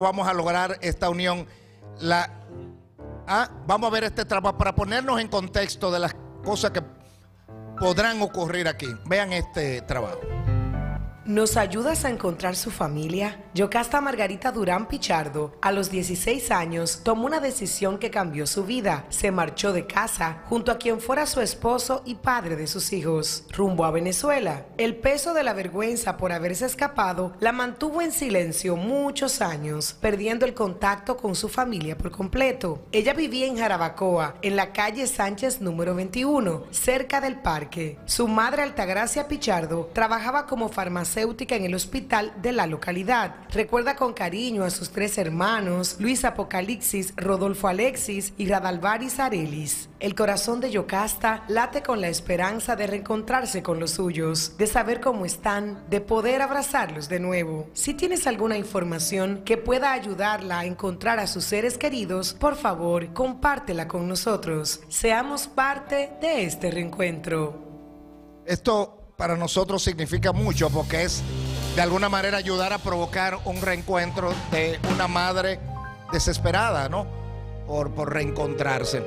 vamos a lograr esta unión. La, ah, vamos a ver este trabajo para ponernos en contexto de las cosas que podrán ocurrir aquí. Vean este trabajo. ¿Nos ayudas a encontrar su familia? Yocasta Margarita Durán Pichardo, a los 16 años, tomó una decisión que cambió su vida. Se marchó de casa junto a quien fuera su esposo y padre de sus hijos, rumbo a Venezuela. El peso de la vergüenza por haberse escapado la mantuvo en silencio muchos años, perdiendo el contacto con su familia por completo. Ella vivía en Jarabacoa, en la calle Sánchez número 21, cerca del parque. Su madre Altagracia Pichardo trabajaba como farmacéutica en el hospital de la localidad. Recuerda con cariño a sus tres hermanos, Luis Apocalipsis, Rodolfo Alexis y Radalvaris Arelis. El corazón de Yocasta late con la esperanza de reencontrarse con los suyos, de saber cómo están, de poder abrazarlos de nuevo. Si tienes alguna información que pueda ayudarla a encontrar a sus seres queridos, por favor, compártela con nosotros. Seamos parte de este reencuentro. Esto para nosotros significa mucho porque es de alguna manera ayudar a provocar un reencuentro de una madre desesperada, ¿no? Por, por reencontrarse.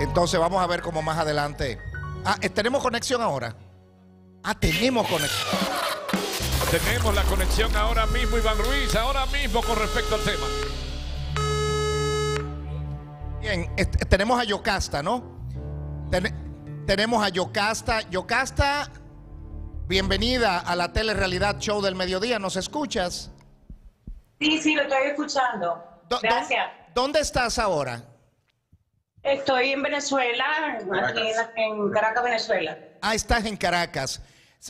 Entonces vamos a ver cómo más adelante. Ah, eh, ¿tenemos conexión ahora? Ah, tenemos conexión. Tenemos la conexión ahora mismo, Iván Ruiz, ahora mismo con respecto al tema. Bien, tenemos a Yocasta, ¿no? tenemos a Yocasta. Yocasta Bienvenida a la Telerealidad Show del Mediodía. ¿Nos escuchas? Sí, sí, lo estoy escuchando. Gracias. ¿Dónde estás ahora? Estoy en Venezuela, aquí en Caracas, Venezuela. Ah, estás en Caracas.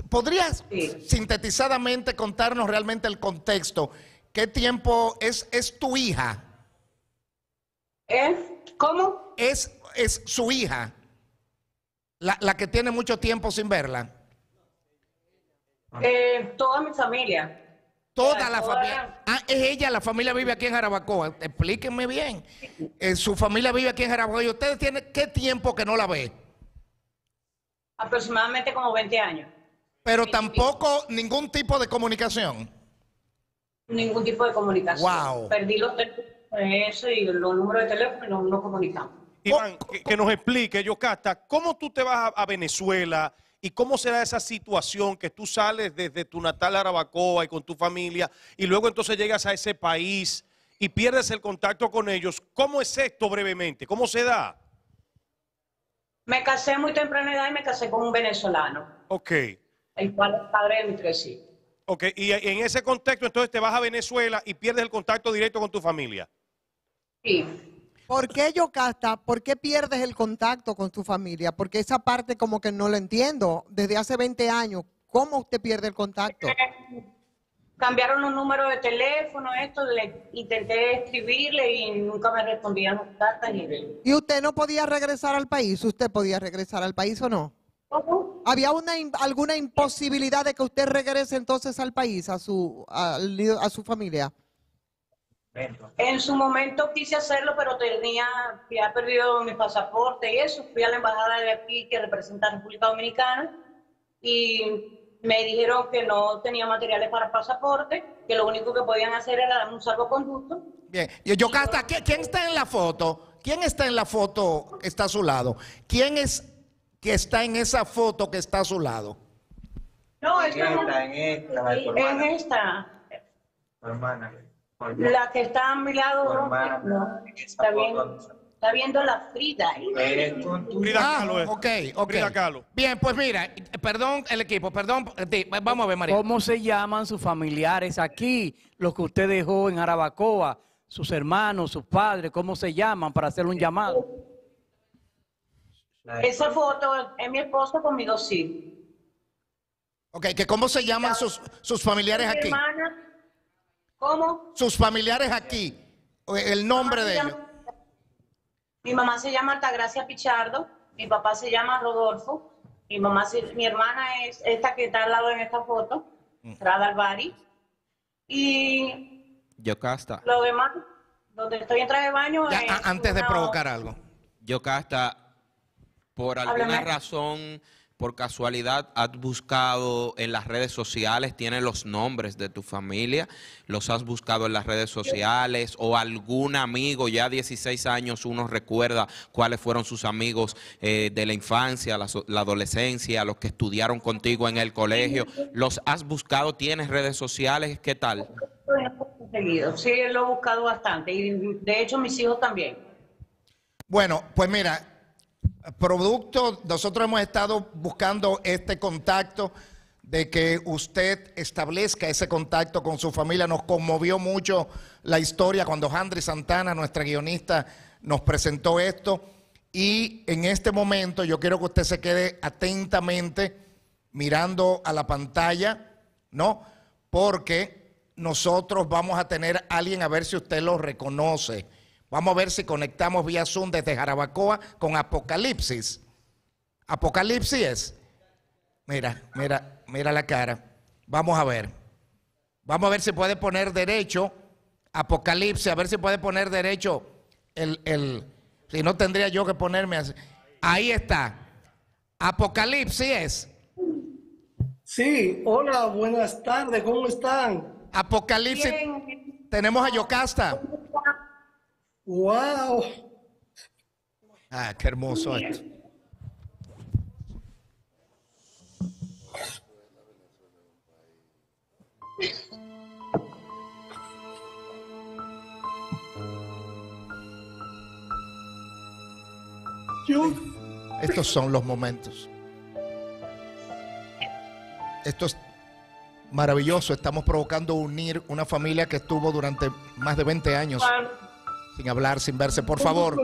¿Podrías sintetizadamente contarnos realmente el contexto? ¿Qué tiempo es, es tu hija? ¿Es? ¿Cómo? Es, es su hija, la, la que tiene mucho tiempo sin verla. Eh, toda mi familia. Toda la familia. Ah, es ella, la familia vive aquí en Jarabacoa. Explíquenme bien. Eh, su familia vive aquí en Jarabacoa. ¿Y ustedes tienen qué tiempo que no la ve? Aproximadamente como 20 años. Pero tampoco ningún tipo de comunicación. Ningún tipo de comunicación. Wow. Perdí los eso y los números de teléfono y no nos comunicamos. Iván, que, nos explique, Yocasta, ¿cómo tú te vas a Venezuela? ¿Y cómo será esa situación que tú sales desde tu natal Arabacoa y con tu familia y luego entonces llegas a ese país y pierdes el contacto con ellos? ¿Cómo es esto brevemente? ¿Cómo se da? Me casé muy temprana edad y me casé con un venezolano. Ok. El cual es padre de mi tres hijos. Ok, y en ese contexto entonces te vas a Venezuela y pierdes el contacto directo con tu familia. Sí. ¿Por qué Yocasta? ¿Por qué pierdes el contacto con tu familia? Porque esa parte como que no lo entiendo. Desde hace 20 años, ¿cómo usted pierde el contacto? Cambiaron los números de teléfono, esto, le intenté escribirle y nunca me respondían las cartas. ¿Y usted no podía regresar al país? ¿Usted podía regresar al país o no? ¿Cómo? ¿Había una, alguna imposibilidad de que usted regrese entonces al país, a su, a su familia? En su momento quise hacerlo, pero tenía, había perdido mi pasaporte y eso. Fui a la embajada de aquí que representa a República Dominicana y me dijeron que no tenía materiales para pasaporte, que lo único que podían hacer era darme un salvoconducto. Bien, y yo, ¿quién está en la foto? ¿Quién está en la foto que está a su lado? ¿Quién es que está en esa foto que está a su lado? No, esta, en esta. En esta. Hermana. La que está a mi lado, no, está viendo, está viendo la Frida. Frida Kahlo. Ah, ok, ok. Bien, pues mira, perdón el equipo, perdón, vamos a ver, María. ¿Cómo se llaman sus familiares aquí, los que usted dejó en Arabacoa? Sus hermanos, sus padres, ¿cómo se llaman para hacer un llamado? Esa foto es mi esposo conmigo, sí. Ok, que ¿cómo se llaman sus, sus familiares aquí? Hermana, ¿Cómo? Sus familiares aquí, el nombre de ellos. mi mamá se llama Altagracia Pichardo, mi papá se llama Rodolfo, mi mamá, mi hermana es esta que está al lado en esta foto, mm. Rada Alvari, y Yocasta. Lo demás, donde estoy en traje de baño. antes de provocar algo. Yocasta, por alguna razón por casualidad has buscado en las redes sociales, tienes los nombres de tu familia, los has buscado en las redes sociales o algún amigo, ya 16 años uno recuerda cuáles fueron sus amigos eh, de la infancia, la, so- la adolescencia, los que estudiaron contigo en el colegio, los has buscado, tienes redes sociales, ¿qué tal? Sí, lo he buscado bastante y de hecho mis hijos también. Bueno, pues mira, producto, nosotros hemos estado buscando este contacto de que usted establezca ese contacto con su familia. Nos conmovió mucho la historia cuando Handry Santana, nuestra guionista, nos presentó esto. Y en este momento yo quiero que usted se quede atentamente mirando a la pantalla, ¿no? Porque nosotros vamos a tener a alguien a ver si usted lo reconoce. Vamos a ver si conectamos vía Zoom desde Jarabacoa con Apocalipsis. Apocalipsis es. Mira, mira, mira la cara. Vamos a ver. Vamos a ver si puede poner derecho. Apocalipsis, a ver si puede poner derecho el, el si no tendría yo que ponerme así. Ahí está. Apocalipsis es. Sí, hola, buenas tardes, ¿cómo están? Apocalipsis. Bien. Tenemos a Yocasta. ¡Wow! Ah, qué hermoso esto. Yo, Estos son los momentos. Esto es maravilloso. Estamos provocando unir una familia que estuvo durante más de 20 años sin hablar, sin verse. Por favor,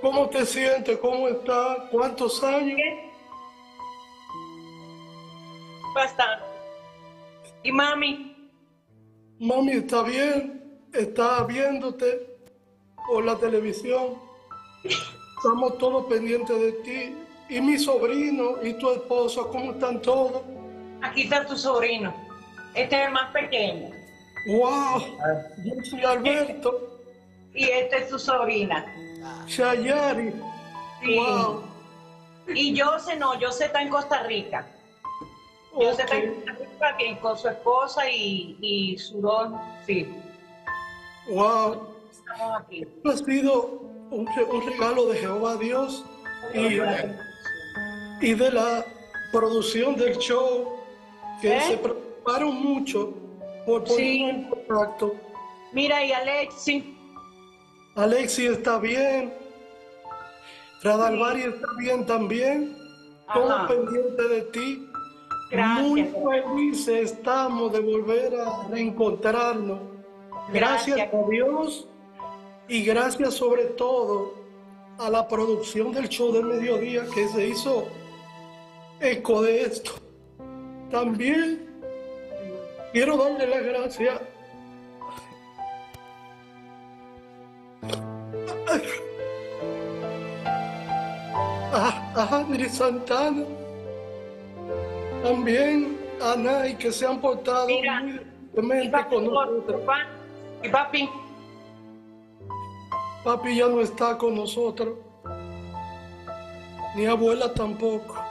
¿cómo te sientes? ¿Cómo estás? ¿Cuántos años? Bastante. Y mami, Mami, ¿está bien? ¿Está viéndote por la televisión? Estamos todos pendientes de ti. Y mi sobrino y tu esposo, ¿cómo están todos? aquí está tu sobrino. Este es el más pequeño. ¡Wow! Yo soy Alberto Y esta es tu sobrina. Chayari. Sí. ¡Wow! Y Jose no, Jose está en Costa Rica. Jose está en. Costa Rica que- con su esposa y, y su dos, sí. ¡Wow! Estamos aquí. ha sido un, un regalo de Jehová Dios y, y de la producción del show que ¿Eh? se preocuparon mucho por Sí. ponernos en contacto. Mira, y Alexi, Alexi está bien, Radalvari está bien también, todos Ajá. pendientes de ti. Gracias. Muy felices estamos de volver a reencontrarnos. Gracias, Gracias. a Dios y gracias sobre todo a la producción del show de mediodía que se hizo eco de esto. También quiero darle las gracias a, a Henry Santana, también a Nay que se han portado Mira, muy y papi, con nosotros. y papi, Papi ya no está con nosotros, ni abuela tampoco.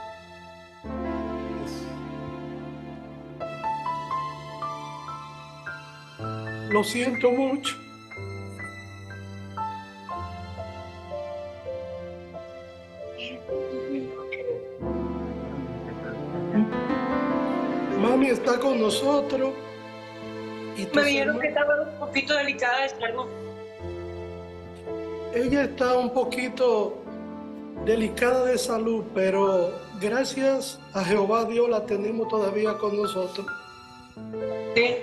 Lo siento mucho. Mami está con nosotros. Y me dijeron que estaba un poquito delicada de salud. Ella está un poquito delicada de salud, pero gracias a Jehová Dios la tenemos todavía con nosotros. ¿Sí?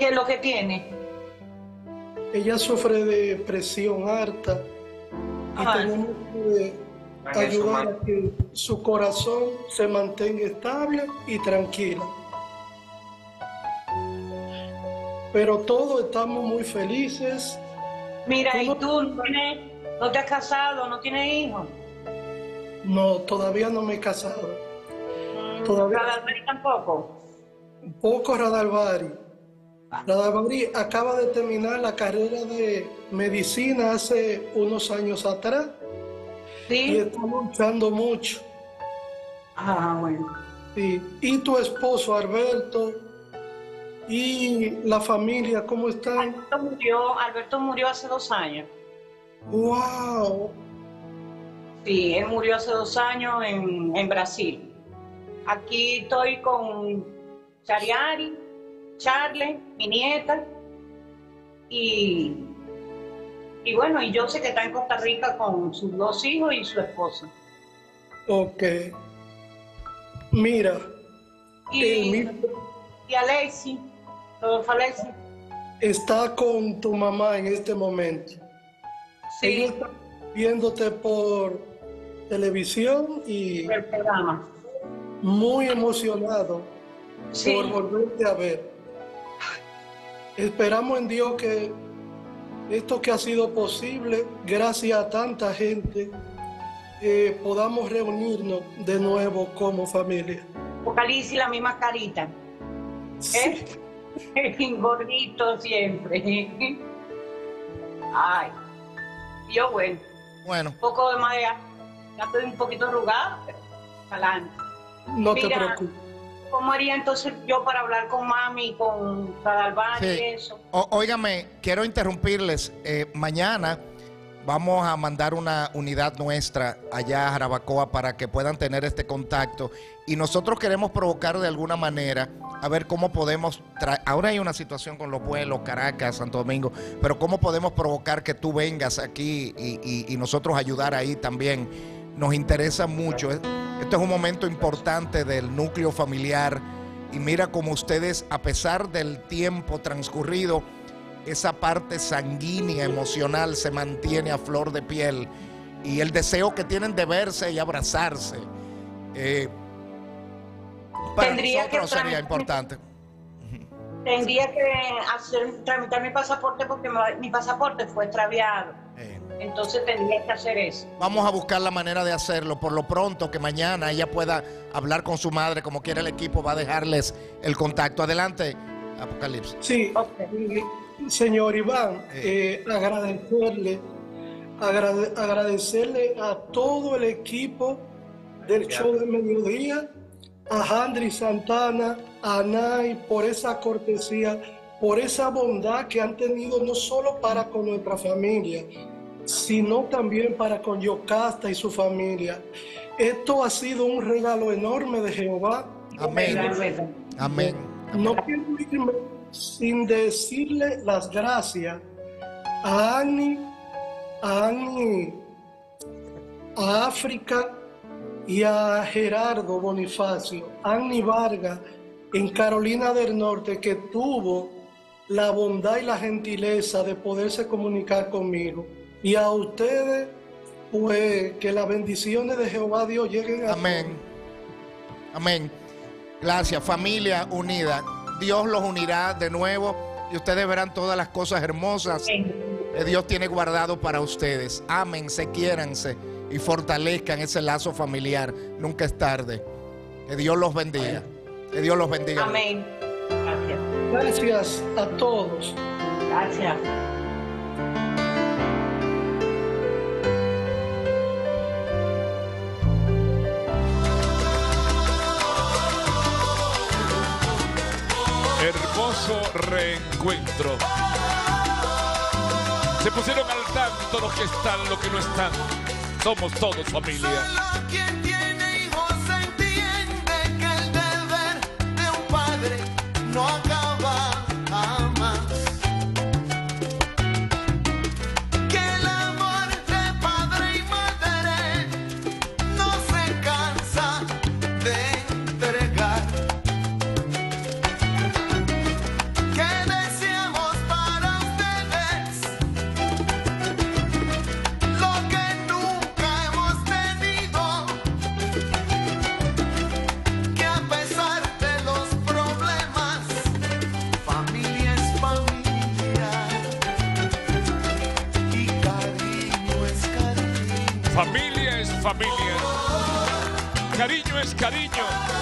¿Qué es lo que tiene? Ella sufre de presión alta y tenemos que ayudar a que su corazón se mantenga estable y tranquila. Pero todos estamos muy felices. Mira, ¿y tú no, tienes, no te has casado, no tienes hijos? No, todavía no me he casado. Todavía. Radamari tampoco. Un poco Radalvari. Radalvari acaba de terminar la carrera de medicina hace unos años atrás y Sí, está luchando mucho. Ah, bueno. Sí. Y tu esposo Alberto y la familia, ¿cómo están? Alberto murió, Alberto murió hace dos años. ¡Wow! Sí, él murió hace dos años en, en Brasil. Aquí estoy con Chariari, Charle, mi nieta, y, y bueno, y yo sé que está en Costa Rica con sus dos hijos y su esposa. Ok. Mira, Y, mismo y Alexi, Rodolfo Alexi, está con tu mamá en este momento. sí, Ella está viéndote por televisión y el programa. muy emocionado Sí. por volverte a ver. Esperamos en Dios que esto que ha sido posible, gracias a tanta gente, eh, podamos reunirnos de nuevo como familia. Vocaliza y la misma carita. ¿Eh? Gordito siempre. Ay. Yo bueno, Bueno, un poco de más ya, ya estoy un poquito arrugada, pero adelante. No te Mira, preocupes. ¿Cómo haría entonces yo para hablar con mami, con Radalbán Sí. y eso? O- óigame, quiero interrumpirles. Eh, mañana vamos a mandar una unidad nuestra allá a Jarabacoa para que puedan tener este contacto. Y nosotros queremos provocar de alguna manera a ver cómo podemos traer. Ahora hay una situación con los vuelos, Caracas, Santo Domingo, pero cómo podemos provocar que tú vengas aquí y, y- y nosotros ayudar ahí también. Nos interesa mucho. Esto es un momento importante del núcleo familiar. Y mira cómo ustedes, a pesar del tiempo transcurrido, esa parte sanguínea, emocional, se mantiene a flor de piel. Y el deseo que tienen de verse y abrazarse. eh, para Tendría que nosotros sería tramitar- importante. Tendría que hacer, tramitar mi pasaporte porque mi, mi pasaporte fue extraviado. Entonces tendría que hacer eso. vamos a buscar la manera de hacerlo. Por lo pronto, que mañana ella pueda hablar con su madre, como quiera el equipo, va a dejarles el contacto. Adelante, Apocalipsis. Sí, señor Iván, eh, agradecerle, agrade- agradecerle a todo el equipo del show de mediodía, a Handry Santana, a Nay, por esa cortesía, por esa bondad que han tenido no solo para con nuestra familia, sino también para con Yocasta y su familia. Esto ha sido un regalo enorme de Jehová Amén. Amén. no quiero irme sin decirle las gracias a Annie, a Annie, a África y a Gerardo Bonifacio, Annie Vargas en Carolina del Norte que tuvo la bondad y la gentileza de poderse comunicar conmigo. Y a ustedes, pues que las bendiciones de Jehová Dios lleguen a Amén. Amén. Gracias, familia unida. Dios los unirá de nuevo y ustedes verán todas las cosas hermosas que Dios tiene guardado para ustedes. Ámense, quiéranse y fortalezcan ese lazo familiar. Nunca es tarde. Que Dios los bendiga. Que Dios los bendiga. Amén. Gracias. Gracias a todos. Gracias. Reencuentro. Se pusieron al tanto los que están, los que no están. Somos todos familia. Solo quien Cariño